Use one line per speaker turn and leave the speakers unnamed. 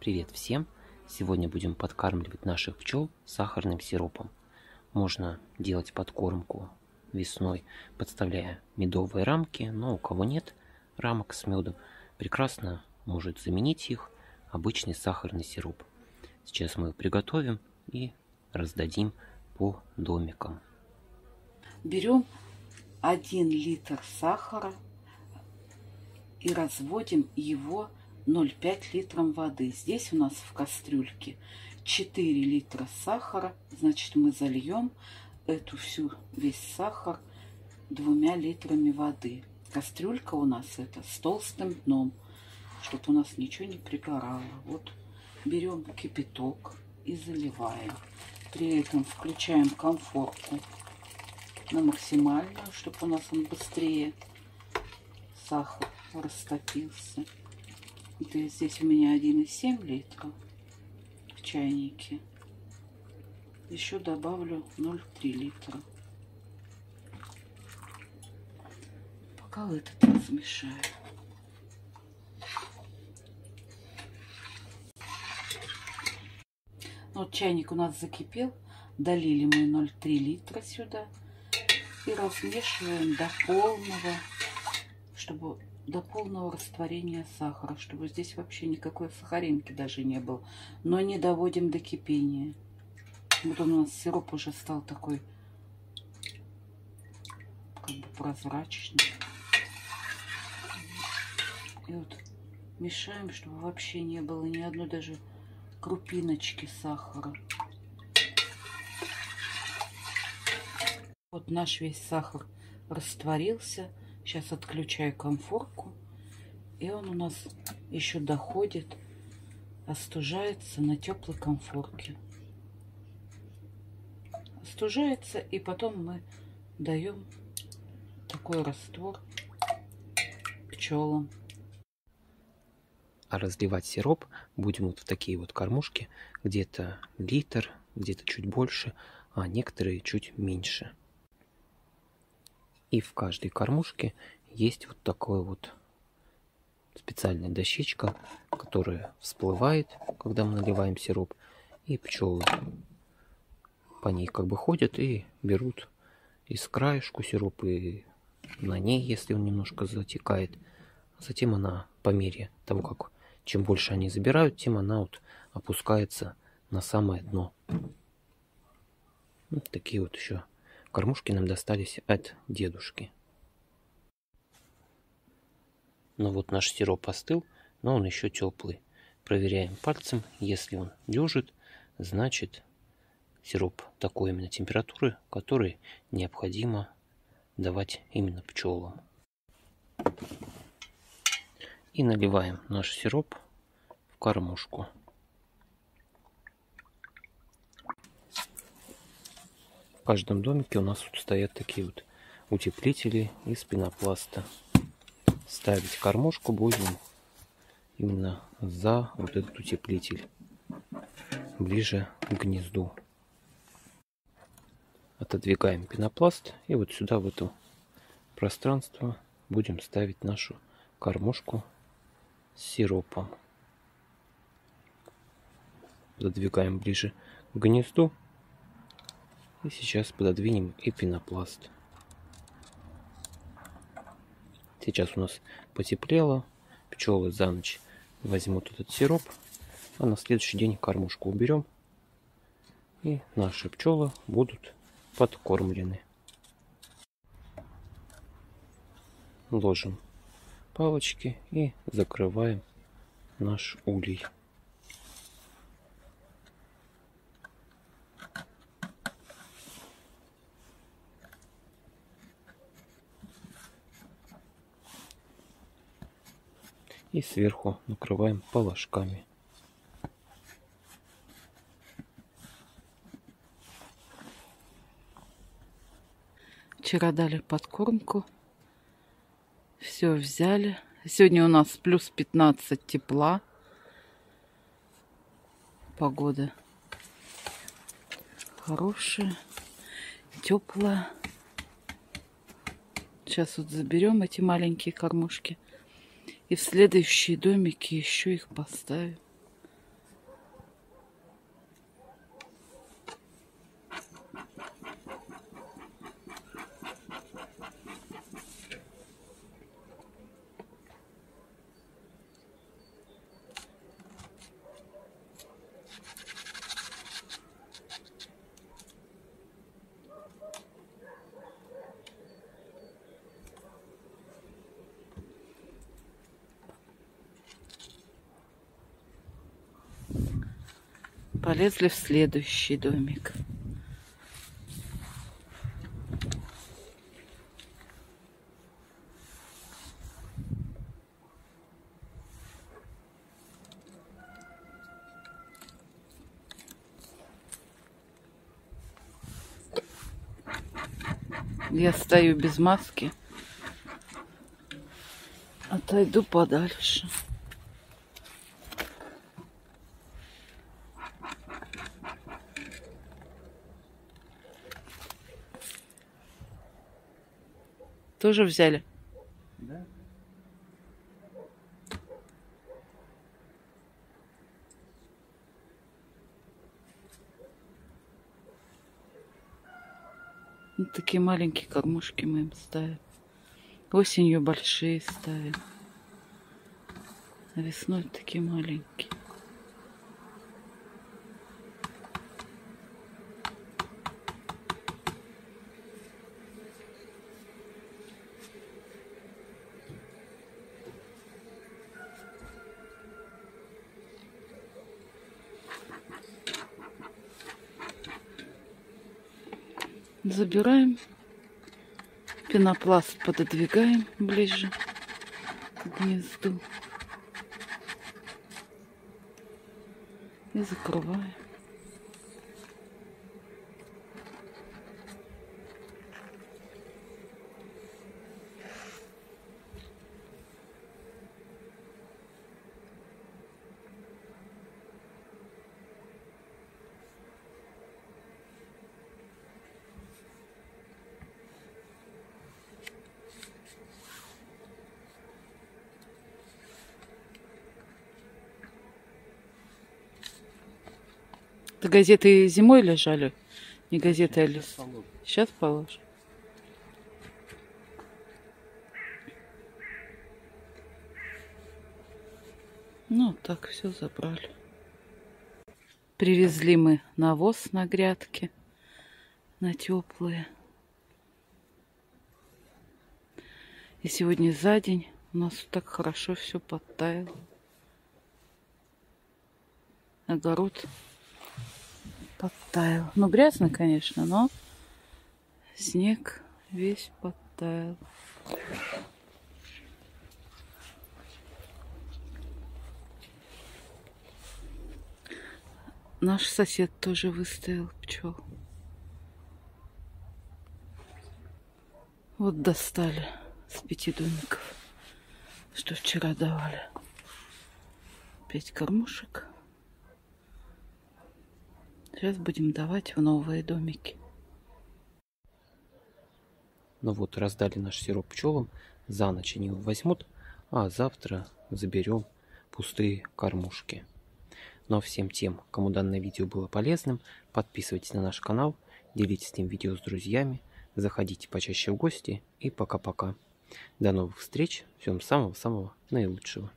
Привет всем! Сегодня будем подкармливать наших пчел сахарным сиропом. Можно делать подкормку весной, подставляя медовые рамки, но у кого нет рамок с медом, прекрасно может заменить их обычный сахарный сироп. Сейчас мы его приготовим и раздадим по домикам.
Берем 1 литр сахара и разводим его 0,5 литром воды. Здесь у нас в кастрюльке 4 литра сахара. Значит, мы зальем эту всю, весь сахар двумя литрами воды. Кастрюлька у нас это с толстым дном, чтобы у нас ничего не пригорало. Вот берем кипяток и заливаем. При этом включаем комфорку на максимальную, чтобы у нас он быстрее сахар растопился. Это здесь у меня 1,7 литра в чайнике. Еще добавлю 0,3 литра. Пока этот размешаю. Вот чайник у нас закипел. Долили мы 0,3 литра сюда. И размешиваем до полного, чтобы до полного растворения сахара, чтобы здесь вообще никакой сахаринки даже не было. Но не доводим до кипения. Вот он у нас сироп уже стал такой как бы прозрачный. И вот мешаем, чтобы вообще не было ни одной даже крупиночки сахара. Вот наш весь сахар растворился. Сейчас отключаю комфорку. И он у нас еще доходит, остужается на теплой комфорке. Остужается, и потом мы даем такой раствор пчелам.
А разливать сироп будем вот в такие вот кормушки, где-то литр, где-то чуть больше, а некоторые чуть меньше. И в каждой кормушке есть вот такой вот специальная дощечка, которая всплывает, когда мы наливаем сироп, и пчелы по ней как бы ходят и берут из краешку сироп и на ней, если он немножко затекает. Затем она по мере того, как чем больше они забирают, тем она вот опускается на самое дно. Вот такие вот еще Кормушки нам достались от дедушки. Ну вот наш сироп остыл, но он еще теплый. Проверяем пальцем. Если он лежит, значит сироп такой именно температуры, который необходимо давать именно пчелам. И наливаем наш сироп в кормушку. Каждом домике у нас тут стоят такие вот утеплители из пенопласта. Ставить кормушку будем именно за вот этот утеплитель, ближе к гнезду. Отодвигаем пенопласт и вот сюда, в это пространство, будем ставить нашу кормушку с сиропом. Задвигаем ближе к гнезду и сейчас пододвинем и пенопласт. Сейчас у нас потеплело. Пчелы за ночь возьмут этот сироп. А на следующий день кормушку уберем. И наши пчелы будут подкормлены. Ложим палочки и закрываем наш улей. И сверху накрываем полошками.
Вчера дали подкормку. Все взяли. Сегодня у нас плюс 15 тепла. Погода хорошая, теплая. Сейчас вот заберем эти маленькие кормушки. И в следующие домики еще их поставим. Полезли в следующий домик. Я стою без маски. Отойду подальше. Тоже взяли?
Да.
Вот такие маленькие кормушки мы им ставим. Осенью большие ставим. А весной такие маленькие. Забираем. Пенопласт пододвигаем ближе к гнезду. И закрываем. Это газеты зимой лежали? Не газеты, а лес. Сейчас положишь. Ну, так все забрали. Привезли мы навоз на грядки, на теплые. И сегодня за день у нас так хорошо все подтаяло. Огород подтаял. Ну, грязно, конечно, но снег весь подтаял. Наш сосед тоже выставил пчел. Вот достали с пяти домиков, что вчера давали. Пять кормушек. Сейчас будем давать в новые домики.
Ну вот, раздали наш сироп пчелам. За ночь они его возьмут, а завтра заберем пустые кормушки. Ну а всем тем, кому данное видео было полезным, подписывайтесь на наш канал, делитесь этим видео с друзьями, заходите почаще в гости и пока-пока. До новых встреч, всем самого-самого наилучшего.